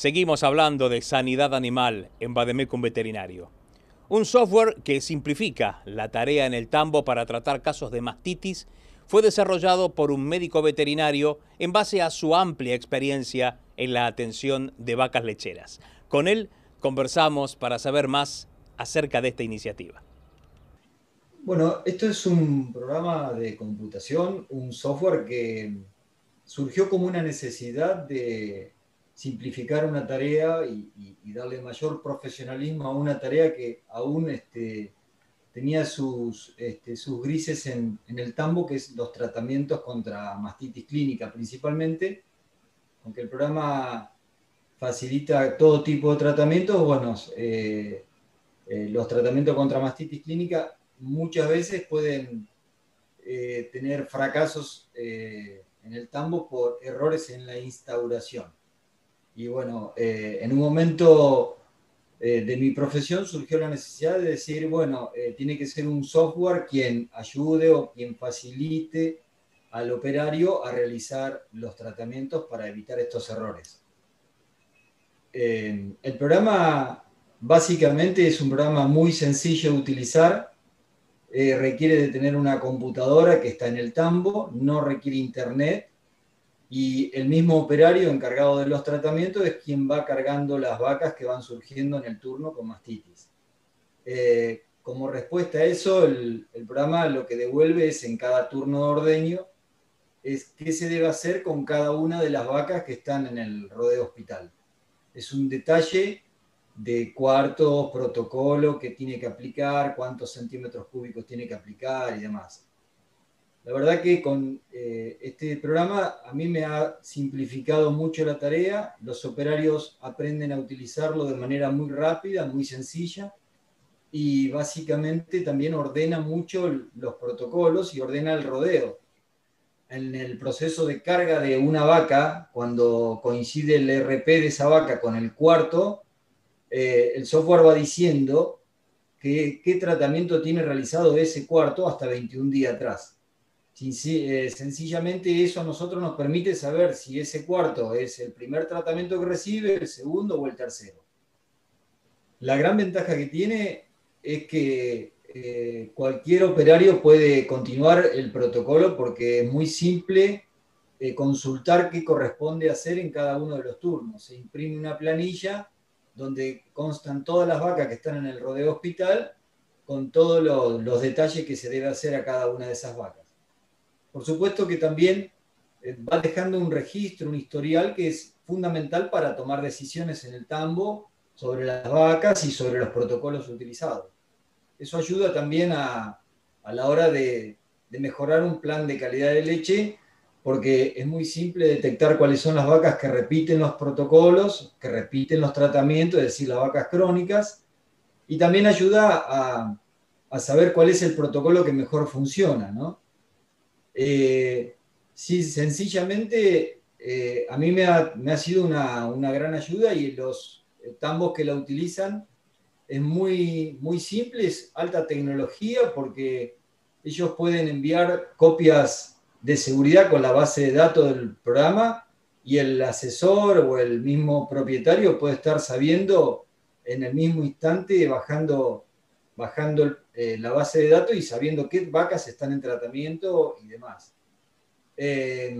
Seguimos hablando de sanidad animal en Bademecum Veterinario. Un software que simplifica la tarea en el tambo para tratar casos de mastitis fue desarrollado por un médico veterinario en base a su amplia experiencia en la atención de vacas lecheras. Con él conversamos para saber más acerca de esta iniciativa. Bueno, esto es un programa de computación, un software que surgió como una necesidad de simplificar una tarea y, darle mayor profesionalismo a una tarea que aún este, tenía sus, este, grises en, el tambo, que es los tratamientos contra mastitis clínica principalmente, aunque el programa facilita todo tipo de tratamientos, bueno, eh, eh, los tratamientos contra mastitis clínica muchas veces pueden eh, tener fracasos en el tambo por errores en la instauración. Y bueno, en un momento de mi profesión surgió la necesidad de decir, bueno, tiene que ser un software quien ayude o quien facilite al operario a realizar los tratamientos para evitar estos errores. Eh, el programa básicamente es un programa muy sencillo de utilizar, eh, requiere de tener una computadora que está en el tambo, no requiere internet y el mismo operario encargado de los tratamientos es quien va cargando las vacas que van surgiendo en el turno con mastitis. Eh, como respuesta a eso, el, programa lo que devuelve es en cada turno de ordeño es qué se debe hacer con cada una de las vacas que están en el rodeo hospital es un detalle de cuartos, protocolo que tiene que aplicar, cuántos centímetros cúbicos tiene que aplicar y demás. La verdad que con eh, este programa a mí me ha simplificado mucho la tarea, los operarios aprenden a utilizarlo de manera muy rápida, muy sencilla y básicamente también ordena mucho los protocolos y ordena el rodeo en el proceso de carga de una vaca, cuando coincide el RP de esa vaca con el cuarto, eh, el software va diciendo qué tratamiento tiene realizado ese cuarto hasta 21 días atrás. Eh, sencillamente eso a nosotros nos permite saber si ese cuarto es el primer tratamiento que recibe, el segundo o el tercero. La gran ventaja que tiene es que eh, cualquier operario puede continuar el protocolo porque es muy simple eh, consultar qué corresponde hacer en cada uno de los turnos. Se imprime una planilla donde constan todas las vacas que están en el rodeo hospital con todos los detalles que se debe hacer a cada una de esas vacas. Por supuesto que también eh, va dejando un registro, un historial que es fundamental para tomar decisiones en el tambo sobre las vacas y sobre los protocolos utilizados. Eso ayuda también a, la hora de, mejorar un plan de calidad de leche, porque es muy simple detectar cuáles son las vacas que repiten los protocolos, que repiten los tratamientos, es decir, las vacas crónicas, y también ayuda a, saber cuál es el protocolo que mejor funciona. ¿no? Eh, sí, sencillamente eh, a mí me ha, sido una, una, gran ayuda y los tambos que la utilizan es muy, muy simple, es alta tecnología porque ellos pueden enviar copias de seguridad con la base de datos del programa y el asesor o el mismo propietario puede estar sabiendo en el mismo instante, bajando, bajando eh, la base de datos y sabiendo qué vacas están en tratamiento y demás. Eh,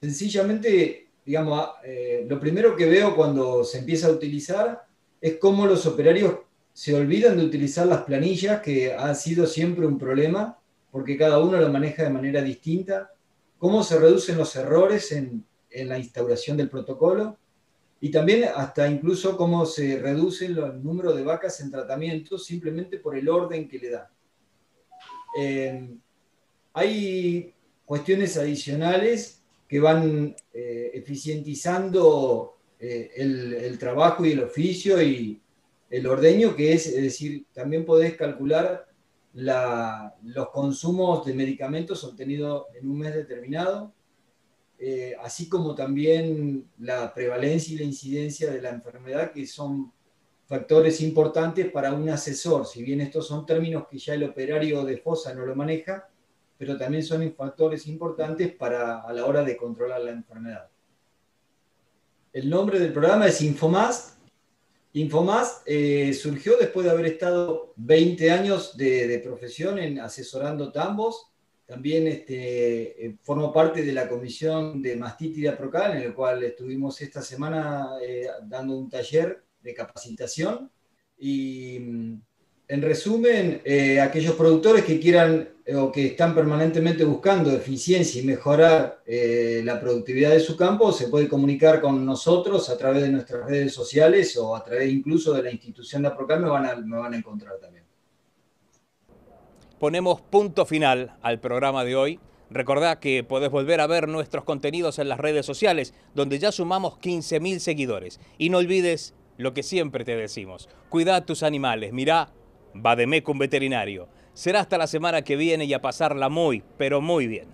sencillamente, digamos, eh, lo primero que veo cuando se empieza a utilizar es cómo los operarios se olvidan de utilizar las planillas, que ha sido siempre un problema, porque cada uno lo maneja de manera distinta, cómo se reducen los errores en, la instauración del protocolo, y también hasta incluso cómo se reduce el número de vacas en tratamiento simplemente por el orden que le da. Eh, hay cuestiones adicionales que van eh, eficientizando eh, el, trabajo y el oficio y el ordeño, que es, es decir, también podés calcular los consumos de medicamentos obtenidos en un mes determinado, eh, así como también la prevalencia y la incidencia de la enfermedad, que son factores importantes para un asesor, si bien estos son términos que ya el operario de FOSA no lo maneja, pero también son factores importantes para a la hora de controlar la enfermedad. el nombre del programa es Infomast. Infomast eh, surgió después de haber estado 20 años de, profesión en asesorando tambos. También este, eh, formo parte de la comisión de Mastítida Procal, en el cual estuvimos esta semana eh, dando un taller de capacitación. Y mm, en resumen, eh, aquellos productores que quieran o que están permanentemente buscando eficiencia y mejorar la productividad de su campo, se puede comunicar con nosotros a través de nuestras redes sociales o a través incluso de la institución de APROCAL, me van a encontrar también. Ponemos punto final al programa de hoy. Recordá que podés volver a ver nuestros contenidos en las redes sociales, donde ya sumamos 15.000 seguidores. Y no olvides lo que siempre te decimos. Cuida tus animales, mirá Bademecum Veterinario. Será hasta la semana que viene y a pasarla muy, pero muy bien.